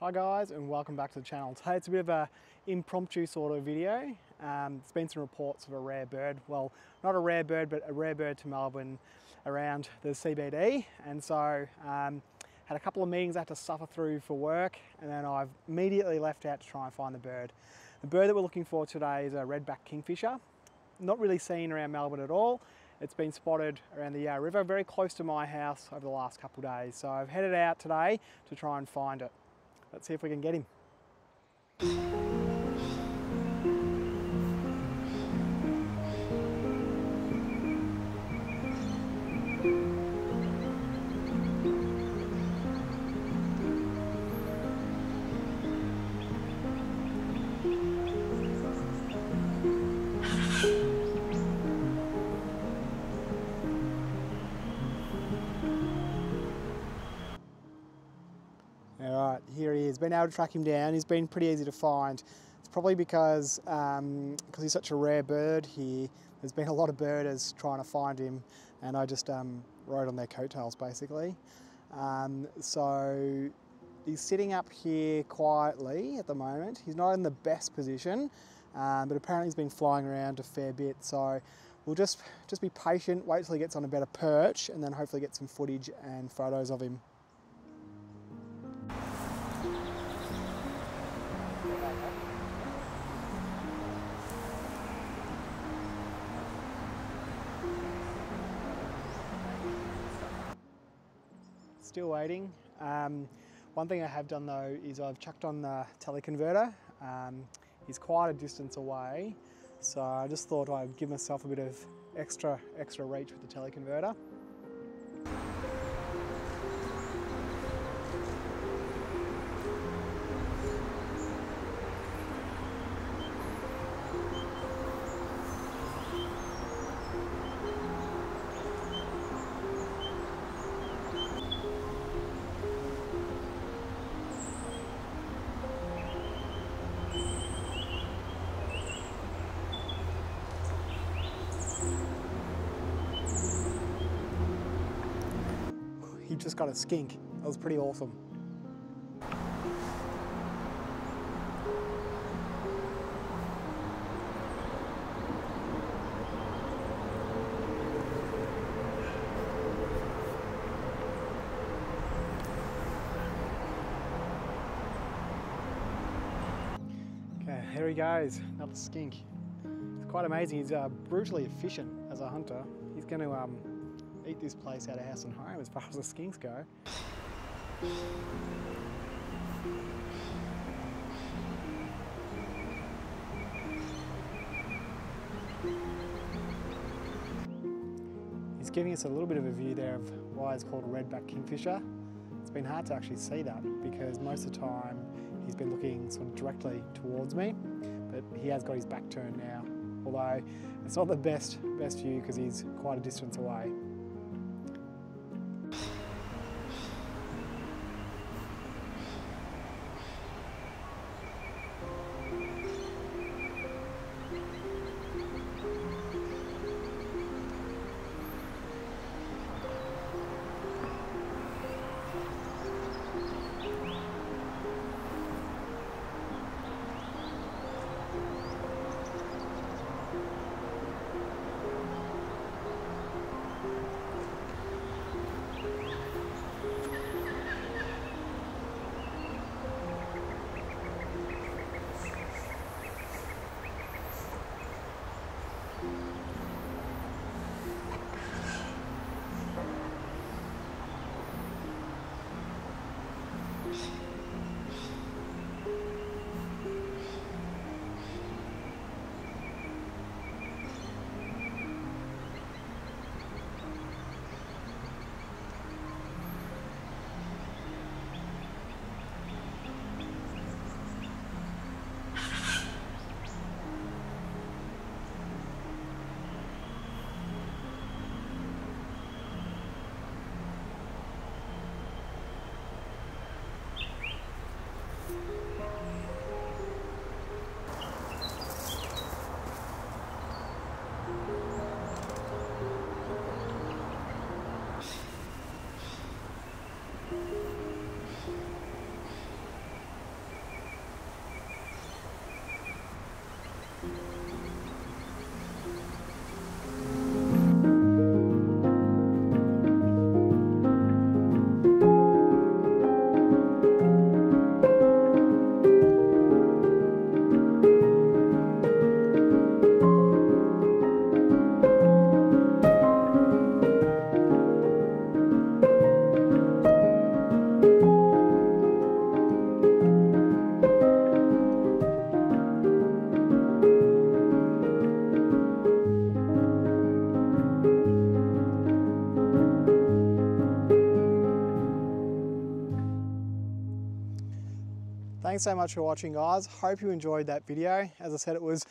Hi guys and welcome back to the channel. Today it's a bit of a impromptu sort of video. Um, there's been some reports of a rare bird. Well, not a rare bird, but a rare bird to Melbourne around the CBD. And so um, had a couple of meetings I had to suffer through for work and then I've immediately left out to try and find the bird. The bird that we're looking for today is a redback kingfisher. Not really seen around Melbourne at all. It's been spotted around the Yarra River, very close to my house over the last couple of days. So I've headed out today to try and find it. Let's see if we can get him. All right, here he is. Been able to track him down. He's been pretty easy to find. It's probably because um, because he's such a rare bird here. There's been a lot of birders trying to find him, and I just um, rode on their coattails basically. Um, so he's sitting up here quietly at the moment. He's not in the best position, um, but apparently he's been flying around a fair bit. So we'll just just be patient, wait till he gets on a better perch, and then hopefully get some footage and photos of him. Still waiting. Um, one thing I have done though is I've chucked on the teleconverter. Um, he's quite a distance away, so I just thought I'd give myself a bit of extra extra reach with the teleconverter. Just got a skink. That was pretty awesome. Okay, here he goes, another skink. It's quite amazing. He's uh, brutally efficient as a hunter. He's going to um, eat this place out of house and home as far as the skinks go. He's giving us a little bit of a view there of why it's called redback kingfisher. It's been hard to actually see that because most of the time he's been looking sort of directly towards me, but he has got his back turned now. Although it's not the best best view because he's quite a distance away. Thanks so much for watching guys. Hope you enjoyed that video. As I said, it was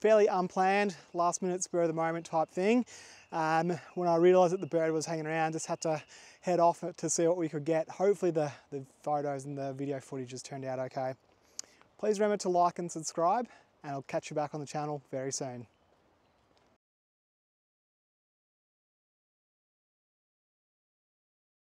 fairly unplanned, last minute spur of the moment type thing. Um, when I realised that the bird was hanging around, just had to head off to see what we could get. Hopefully the, the photos and the video footage has turned out okay. Please remember to like and subscribe and I'll catch you back on the channel very soon.